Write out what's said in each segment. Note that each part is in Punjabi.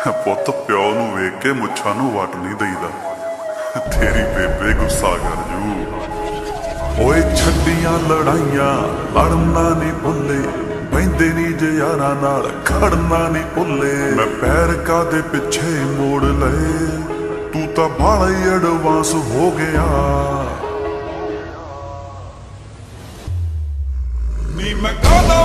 ਪੁੱਤ ਪਿਓ ਨੂੰ ਵੇਖ ਕੇ ਮੁੱਛਾਂ ਨੂੰ ਵਟ ਨਹੀਂ ਦਈਦਾ। ਤੇਰੀ ਬੇਬੇ ਗੁੱਸਾ ਕਰ ਜੂ। ਓਏ ਛੱਡੀਆਂ ਲੜਾਈਆਂ, ਲੜਨਾ ਨਹੀਂ ਭੁੱਲੇ। ਬੈਂਦੇ ਨਹੀਂ ਜੇ ਯਾਰਾਂ ਨਾਲ, ਖੜਨਾ ਨਹੀਂ ਭੁੱਲੇ। ਮੈਂ ਪੈਰ ਕਾਦੇ ਪਿੱਛੇ ਮੋੜ ਲਏ? ਤੂੰ ਤਾਂ ਬਾਲਾ ਹੀ ਐਡਵਾਂਸ ਹੋ ਗਿਆ। ਨੀ ਮੈਂ ਕਾਹਦਾ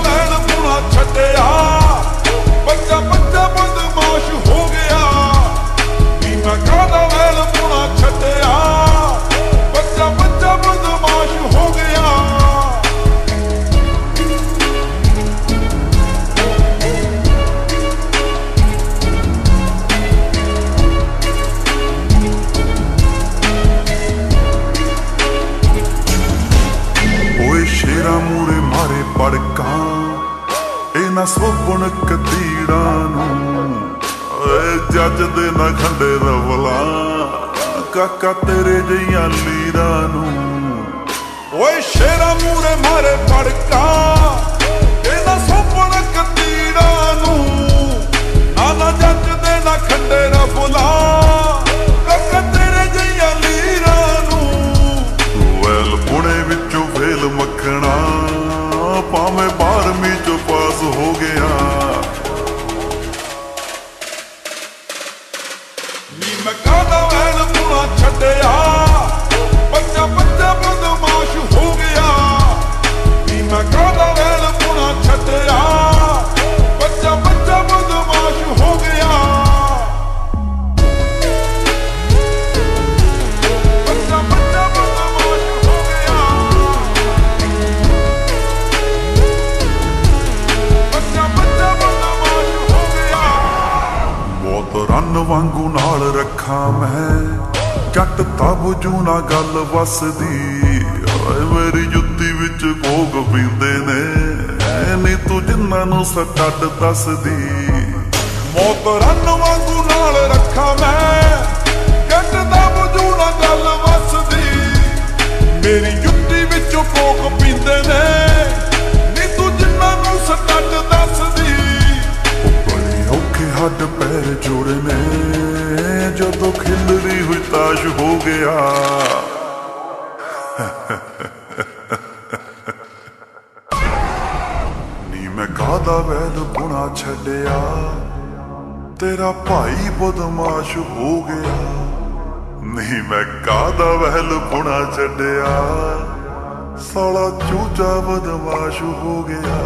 ਨਾ ਸੋਪਣ ਕਤੀੜਾਂ ਨੂੰ। ਓਏ ਜੱਜ ਦੇ ਨਾ ਖੰਡੇ ਰਵਲਾ। ਕਾਕਾ ਤੇਰੇ ਜਈਆਂ ਲੀਰਾਂ ਨੂੰ। ਓਏ ਸ਼ੇਰਾ ਮੂਰੇ ਮਾਰੇ ਪੜਕਾ ਬਹੁਤ ਵਾਂਗੂ ਨਾਲ ਰੱਖਾਂ ਮੈਂ। ਜੱਟ ਤਬਜੂ ਨਾ ਗੱਲ ਵਸਦੀ। ਓਏ ਮੇਰੀ ਜੁੱਤੀ ਵਿੱਚ ਕੋਕ ਪੀਂਦੇ ਨੇ। ਨੀ ਤੂੰ ਜਿੰਨਾਂ ਨੂੰ ਸੱਟ ਦੱਸਦੀ। ਮੌਤ ਰਨ ਵਾਂਗੂ ਨਾਲ ਰੱਖਾਂ ਮੈਂ। ਜੱਟ ਦਾ ਵਜੂਣਾ ਗੱਲ ਵਸਦੀ। ਮੇਰੀ ਜੁੱਤੀ ਵਿੱਚ ਕੋਕ ਹੱਡ ਪੈਰ ਜੋੜਨੇ ਜਦੋਂ ਖਿਲਰੀ ਹੋਈ ਤਾਸ਼ ਹੋ ਗਿਆ। ਨੀ ਮੈਂ ਕਾਦਾ ਵੈਲ ਪੁਣਾ ਛੱਡਿਆ, ਤੇਰਾ ਭਾਈ ਬਦਮਾਸ਼ ਹੋ ਗਿਆ। ਨਹੀਂ ਮੈਂ ਕਾਦਾ ਵਹਿਲ ਬੁਣਾ ਛੱਡਿਆ, ਸਾਲਾ ਚੂਚਾ ਬਦਮਾਸ਼ ਹੋ ਗਿਆ।